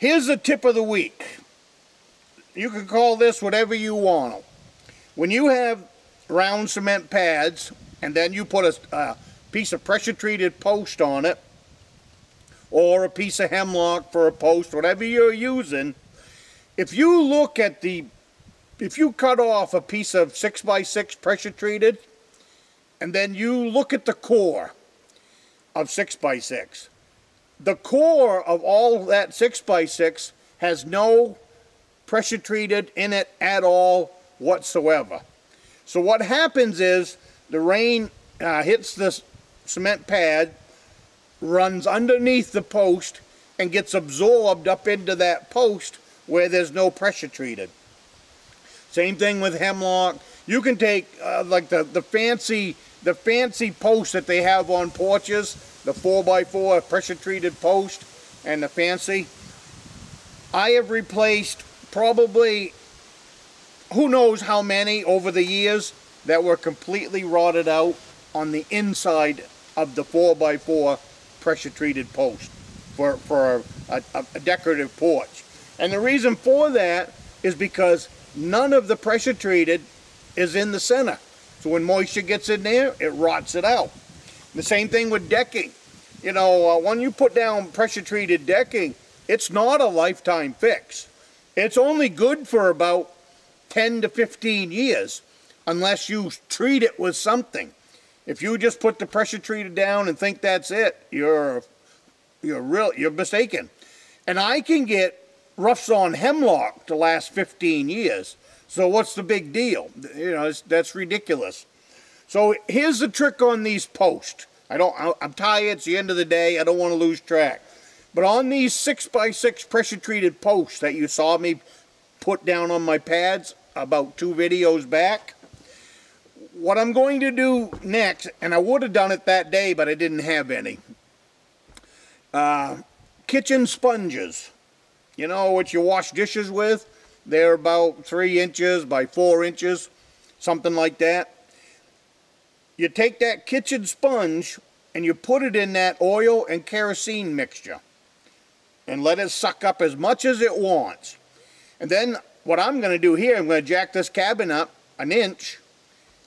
Here's the tip of the week. You can call this whatever you want. When you have round cement pads and then you put a, a piece of pressure treated post on it or a piece of hemlock for a post, whatever you're using, if you look at the, if you cut off a piece of 6x6 pressure treated and then you look at the core of 6x6, the core of all that 6x6 has no pressure treated in it at all whatsoever. So what happens is the rain uh, hits the cement pad, runs underneath the post, and gets absorbed up into that post where there's no pressure treated. Same thing with hemlock. You can take uh, like the, the fancy the fancy posts that they have on porches, the 4x4 pressure treated post and the fancy. I have replaced probably who knows how many over the years that were completely rotted out on the inside of the 4x4 pressure treated post for, for a, a, a decorative porch. And the reason for that is because none of the pressure treated is in the center. So when moisture gets in there, it rots it out. The same thing with decking. You know, uh, when you put down pressure treated decking, it's not a lifetime fix. It's only good for about 10 to 15 years unless you treat it with something. If you just put the pressure treated down and think that's it, you're you're real you're mistaken. And I can get roughs on hemlock to last 15 years. So what's the big deal? You know, that's ridiculous. So here's the trick on these posts. I don't I'm tired, it's the end of the day, I don't want to lose track. But on these 6x6 pressure treated posts that you saw me put down on my pads about two videos back, what I'm going to do next, and I would have done it that day, but I didn't have any. Uh, kitchen sponges. You know what you wash dishes with? They're about three inches by four inches, something like that. You take that kitchen sponge and you put it in that oil and kerosene mixture and let it suck up as much as it wants. And then what I'm going to do here, I'm going to jack this cabin up an inch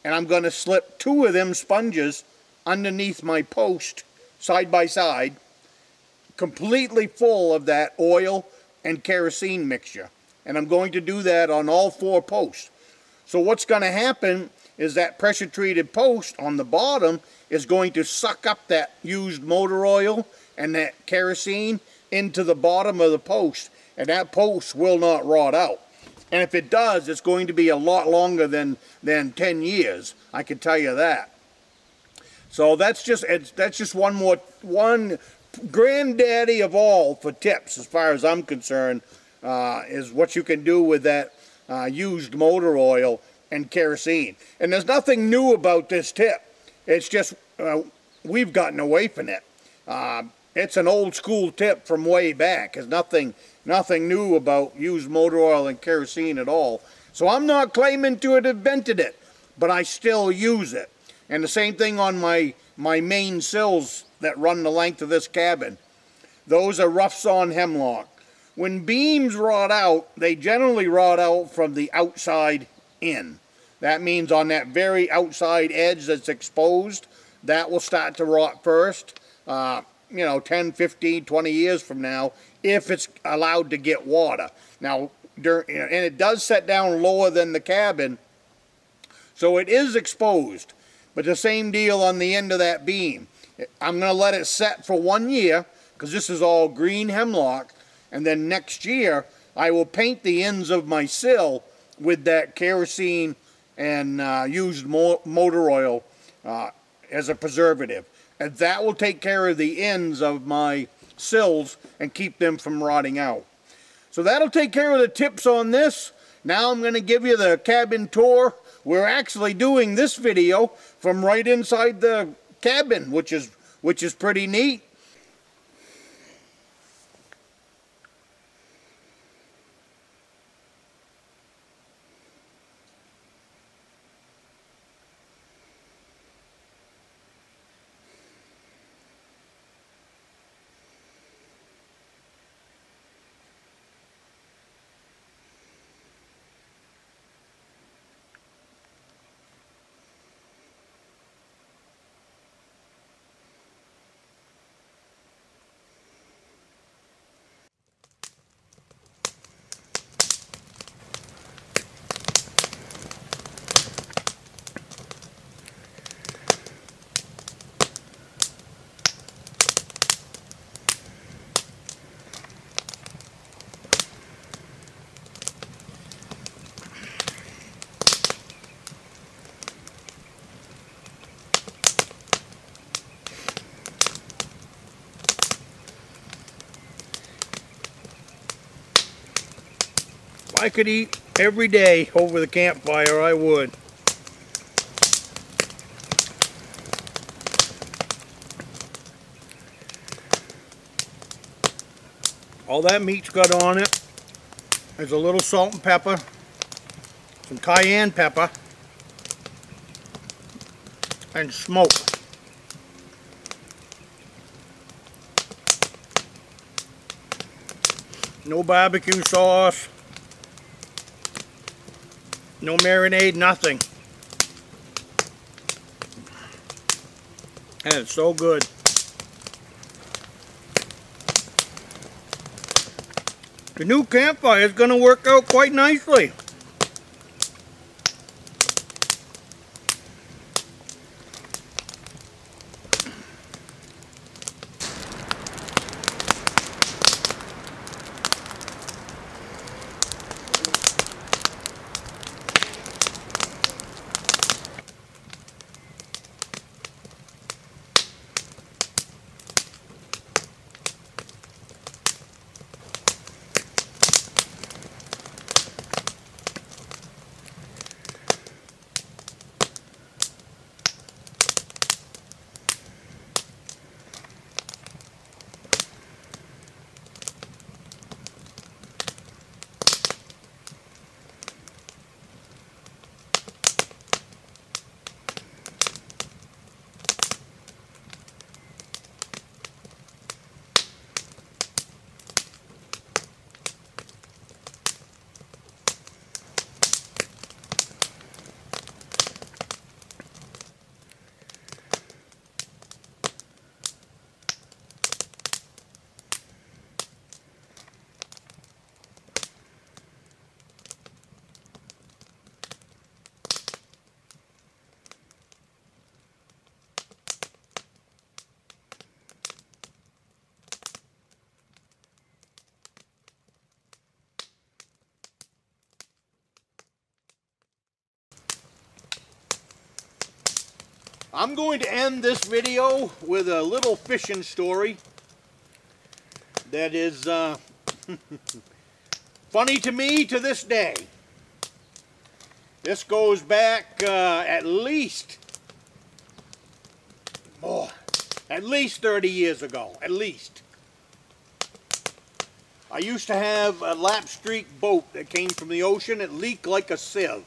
and I'm going to slip two of them sponges underneath my post side by side completely full of that oil and kerosene mixture. And I'm going to do that on all four posts. So what's going to happen is that pressure treated post on the bottom is going to suck up that used motor oil and that kerosene into the bottom of the post and that post will not rot out. And if it does, it's going to be a lot longer than, than 10 years. I can tell you that. So that's just that's just one more one granddaddy of all for tips as far as I'm concerned uh, is what you can do with that uh, used motor oil and kerosene. And there's nothing new about this tip. It's just uh, we've gotten away from it. Uh, it's an old school tip from way back. There's nothing, nothing new about used motor oil and kerosene at all. So I'm not claiming to have invented it, but I still use it. And the same thing on my, my main sills that run the length of this cabin. Those are rough sawn hemlock. When beams rot out, they generally rot out from the outside in. That means on that very outside edge that's exposed, that will start to rot first. Uh, you know, 10, 15, 20 years from now, if it's allowed to get water. Now, during, and it does set down lower than the cabin, so it is exposed. But the same deal on the end of that beam. I'm going to let it set for one year, because this is all green hemlock, and then next year I will paint the ends of my sill with that kerosene and uh, used mo motor oil uh, as a preservative and that will take care of the ends of my sills and keep them from rotting out. So that'll take care of the tips on this. Now I'm going to give you the cabin tour. We're actually doing this video from right inside the cabin, which is which is pretty neat. I could eat every day over the campfire, I would. All that meat's got on it is a little salt and pepper, some cayenne pepper, and smoke. No barbecue sauce. No marinade, nothing. And it's so good. The new campfire is going to work out quite nicely. I'm going to end this video with a little fishing story that is uh, funny to me to this day. This goes back uh, at least, oh, at least 30 years ago, at least. I used to have a lapstreak boat that came from the ocean. It leaked like a sieve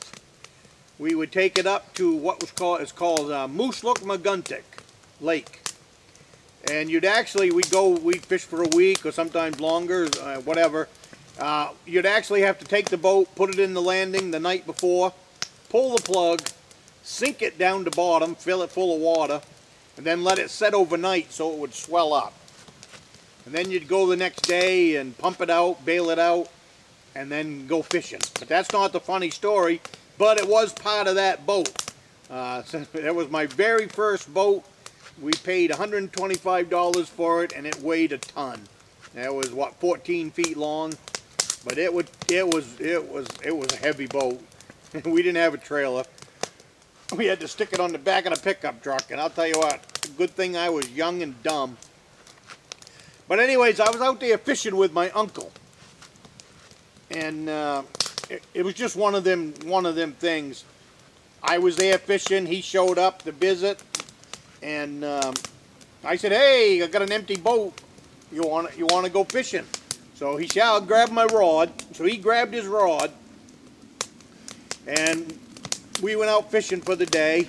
we would take it up to what was called it's called uh, Moosilauke Lake. And you'd actually, we'd go, we'd fish for a week or sometimes longer, uh, whatever. Uh, you'd actually have to take the boat, put it in the landing the night before, pull the plug, sink it down to bottom, fill it full of water, and then let it set overnight so it would swell up. And then you'd go the next day and pump it out, bail it out, and then go fishing. But that's not the funny story but it was part of that boat. Uh, that was my very first boat. We paid $125 for it, and it weighed a ton. That was what 14 feet long, but it would it was it was it was a heavy boat. we didn't have a trailer. We had to stick it on the back of the pickup truck, and I'll tell you what, good thing I was young and dumb. But anyways, I was out there fishing with my uncle, and uh, it, it was just one of them one of them things. I was there fishing. He showed up to visit, and um, I said, "Hey, I got an empty boat. You want you want to go fishing?" So he said, "I'll grab my rod." So he grabbed his rod, and we went out fishing for the day.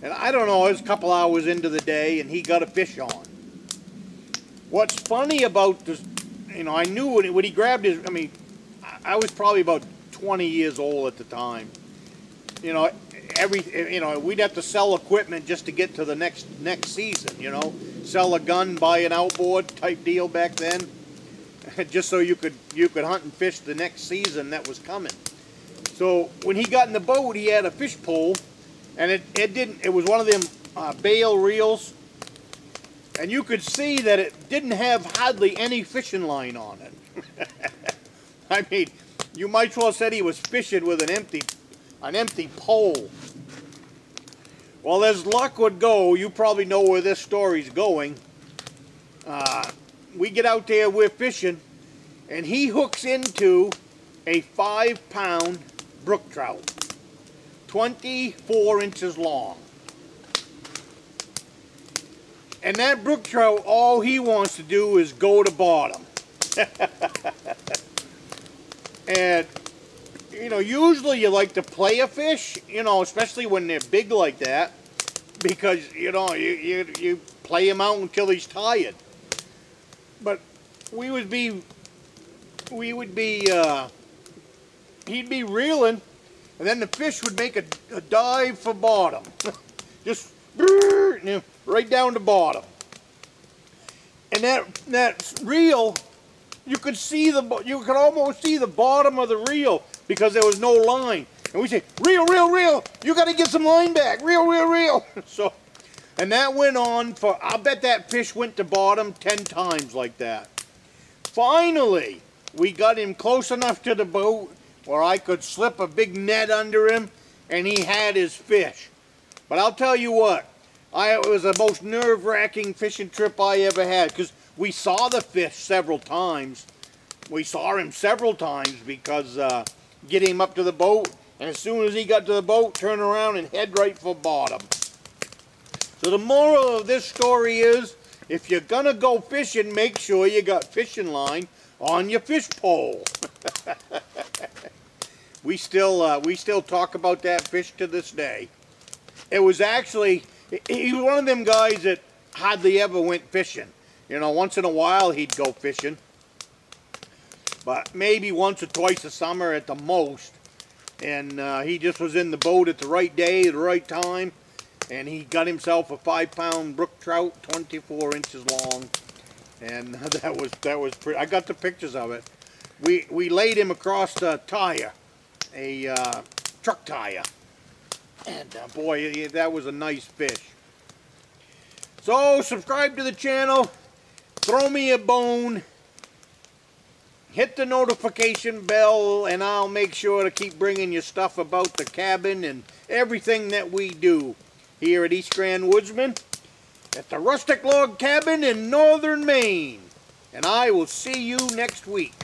And I don't know, it was a couple hours into the day, and he got a fish on. What's funny about this, you know, I knew when he, when he grabbed his, I mean, I was probably about 20 years old at the time. You know, every you know we'd have to sell equipment just to get to the next next season. You know, sell a gun, buy an outboard type deal back then, just so you could you could hunt and fish the next season that was coming. So when he got in the boat, he had a fish pole, and it it didn't. It was one of them uh, bale reels, and you could see that it didn't have hardly any fishing line on it. I mean, you might as well said he was fishing with an empty, an empty pole. Well, as luck would go, you probably know where this story's going. Uh, we get out there, we're fishing, and he hooks into a five pound brook trout, 24 inches long. And that brook trout, all he wants to do is go to bottom. and, you know, usually you like to play a fish, you know, especially when they're big like that, because, you know, you, you, you play him out until he's tired. But we would be, we would be, uh, he'd be reeling, and then the fish would make a, a dive for bottom. Just right down to bottom. And that that reel, you could see the you could almost see the bottom of the reel because there was no line. And we say, reel, reel, reel, you got to get some line back, reel, reel, reel. So, and that went on for, I'll bet that fish went to bottom 10 times like that. Finally, we got him close enough to the boat where I could slip a big net under him and he had his fish. But I'll tell you what, I, it was the most nerve-wracking fishing trip I ever had because we saw the fish several times. We saw him several times because uh, get him up to the boat and as soon as he got to the boat, turn around and head right for bottom. So the moral of this story is, if you're gonna go fishing, make sure you got fishing line on your fish pole. we still uh, we still talk about that fish to this day. It was actually he was one of them guys that hardly ever went fishing. You know, once in a while he'd go fishing, but maybe once or twice a summer at the most. And uh, he just was in the boat at the right day, the right time, and he got himself a five-pound brook trout, 24 inches long, and that was that was pretty. I got the pictures of it. We we laid him across a tire, a uh, truck tire, and uh, boy, that was a nice fish. So subscribe to the channel, throw me a bone, hit the notification bell, and I'll make sure to keep bringing you stuff about the cabin and everything that we do here at East Grand Woodsman at the Rustic Log Cabin in northern Maine. And I will see you next week.